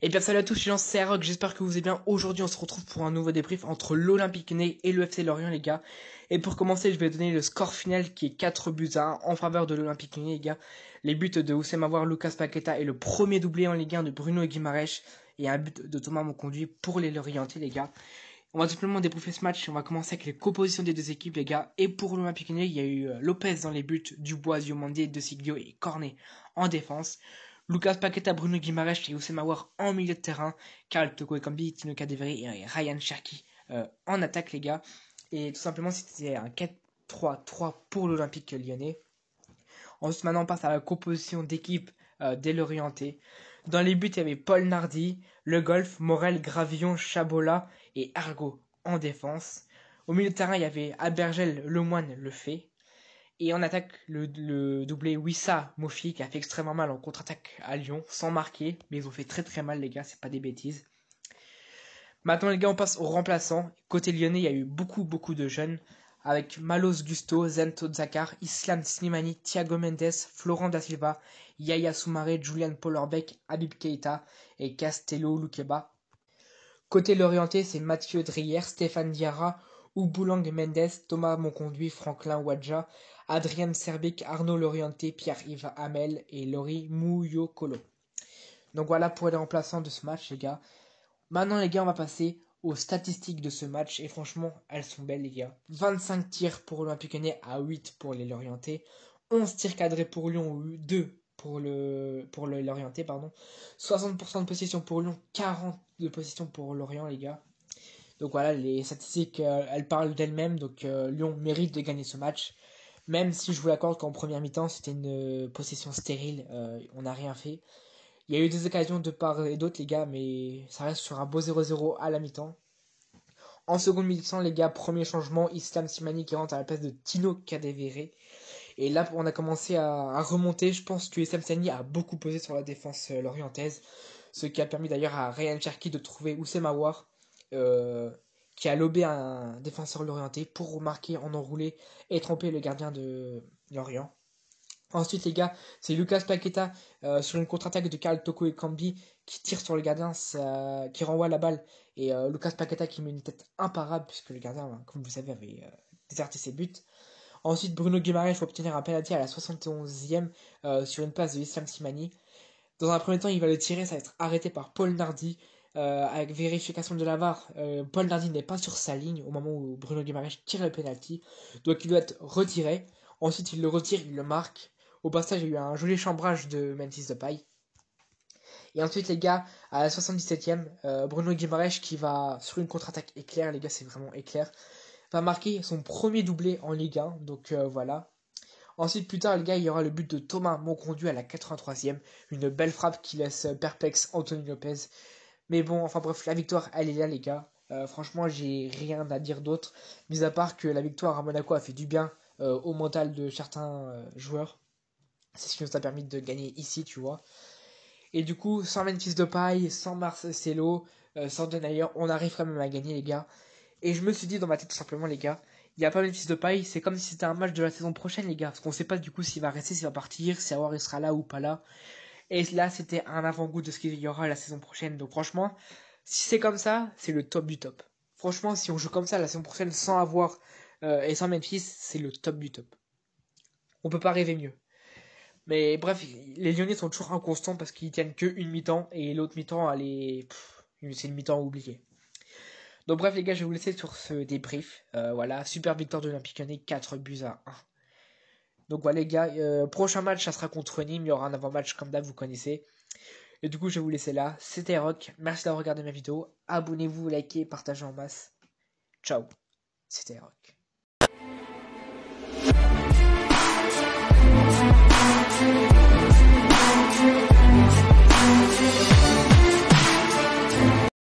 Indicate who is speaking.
Speaker 1: Et bien salut à tous, je suis Lance c'est Rock, j'espère que vous allez bien. Aujourd'hui on se retrouve pour un nouveau débrief entre l'Olympique Né et le FC Lorient les gars. Et pour commencer je vais donner le score final qui est 4 buts à 1 en faveur de l'Olympique Né les gars. Les buts de Oussem Lucas Paqueta et le premier doublé en Ligue 1 de Bruno Guimaraes et un but de Thomas Monconduit pour les Lorientais les gars. On va tout simplement débriefer ce match, on va commencer avec les compositions des deux équipes les gars. Et pour l'Olympique Né il y a eu euh, Lopez dans les buts, Dubois, Diomandé, De Siglio et Cornet en défense. Lucas Paqueta, Bruno Guimaraes et Oussem en milieu de terrain. Karl Toko Ekambi, Tino Kadeveri et Ryan Cherki euh, en attaque, les gars. Et tout simplement, c'était un 4-3-3 pour l'Olympique lyonnais. Ensuite, maintenant, on passe à la composition d'équipe euh, dès l'orienté. Dans les buts, il y avait Paul Nardi, Le Golf, Morel, Gravillon, Chabola et Argo en défense. Au milieu de terrain, il y avait Abergel, Lemoine, Le Fait. Et on attaque le, doublé Wissa Mofi qui a fait extrêmement mal en contre-attaque à Lyon sans marquer. Mais ils ont fait très très mal les gars, c'est pas des bêtises. Maintenant les gars on passe aux remplaçants. Côté lyonnais il y a eu beaucoup beaucoup de jeunes. Avec Malos Gusto, Zento Zakar, Islam Slimani, Thiago Mendes, Florent Da Silva, Yaya Soumaré, Julian Pollerbeck, Habib Keita et Castello Lukeba. Côté l'orienté c'est Mathieu Drier, Stéphane Diarra, Ouboulang Mendes, Thomas Monconduit, Franklin Wadja, Adrien Serbic, Arnaud Lorienté, Pierre-Yves Hamel et Laurie Mouyokolo. Donc voilà pour les remplaçants de ce match, les gars. Maintenant, les gars, on va passer aux statistiques de ce match. Et franchement, elles sont belles, les gars. 25 tirs pour l'Olympique Lyonnais à 8 pour les Lorientais. 11 tirs cadrés pour Lyon, 2 pour le pour le Lorientais, pardon. 60% de possession pour Lyon, 40 de possession pour Lorient, les gars. Donc voilà, les statistiques, euh, elles parlent d'elles-mêmes. Donc euh, Lyon mérite de gagner ce match. Même si je vous l'accorde qu'en première mi-temps, c'était une euh, possession stérile. on n'a rien fait. Il y a eu des occasions de part et d'autre, les gars, mais ça reste sur un beau 0-0 à la mi-temps. En seconde mi-temps, les gars, premier changement, Islam Simani qui rentre à la place de Tino Kadewere. Et là, on a commencé à, remonter. Je pense que Islam Simani a beaucoup posé sur la défense lorientaise. Ce qui a permis d'ailleurs à Ryan Cherki de trouver Oussem Aouar qui a lobé un défenseur l'orienté pour remarquer en enroulé et tromper le gardien de Lorient. Ensuite, les gars, c'est Lucas Paqueta euh, sur une contre-attaque de Karl Toko et Kambi qui tire sur le gardien, qui renvoie la balle. Et euh, Lucas Paqueta qui met une tête imparable puisque le gardien, comme vous savez, avait déserté ses buts. Ensuite, Bruno Guimaraes va obtenir un penalty à la 71e sur une passe de Islam Simani. Dans un premier temps, il va le tirer, ça va être arrêté par Paul Nardi. Euh, avec vérification de la VAR, euh, Paul Nardi n'est pas sur sa ligne au moment où Bruno Guimaraes tire le penalty, donc il doit être retiré. Ensuite, il le retire, il le marque. Au passage, il y a eu un joli chambrage de Memphis de paille. Et ensuite, les gars, à la 77e, euh, Bruno Guimaraes qui va sur une contre-attaque éclair, les gars, c'est vraiment éclair, va marquer son premier doublé en Ligue 1. Donc voilà. Ensuite, plus tard, les gars, il y aura le but de Thomas Monconduit à la 83e. Une belle frappe qui laisse perplexe Anthony Lopez. Mais bon, enfin bref, la victoire, elle est là, les gars. Euh, franchement, j'ai rien à dire d'autre, mis à part que la victoire à Monaco a fait du bien euh, au mental de certains euh, joueurs. C'est ce qui nous a permis de gagner ici, tu vois. Et du coup, sans Memphis de paille, sans Marcelo, sans Denayer, on arrive quand même à gagner, les gars. Et je me suis dit dans ma tête, tout simplement, les gars, il n'y a pas Memphis de paille, c'est comme si c'était un match de la saison prochaine, les gars. Parce qu'on sait pas du coup s'il va rester, s'il va partir, si il sera là ou pas là. Et là, c'était un avant-goût de ce qu'il y aura la saison prochaine. Donc franchement, si c'est comme ça, c'est le top du top. Franchement, si on joue comme ça la saison prochaine sans avoir euh, et sans Memphis, c'est le top du top. On peut pas rêver mieux. Mais bref, les Lyonnais sont toujours inconstants parce qu'ils tiennent que une mi-temps et l'autre mi-temps, c'est une mi-temps oubliée. Donc bref les gars, je vais vous laisser sur ce débrief. Euh, voilà, super victoire de l'Olympique Lyonnais, 4 buts à 1. Donc voilà les gars, euh, prochain match ça sera contre Nîmes, il y aura un avant-match comme d'hab, vous connaissez. Et du coup je vais vous laisser là. C'était Rock, merci d'avoir regardé ma vidéo. Abonnez-vous, likez, partagez en masse. Ciao, c'était Rock.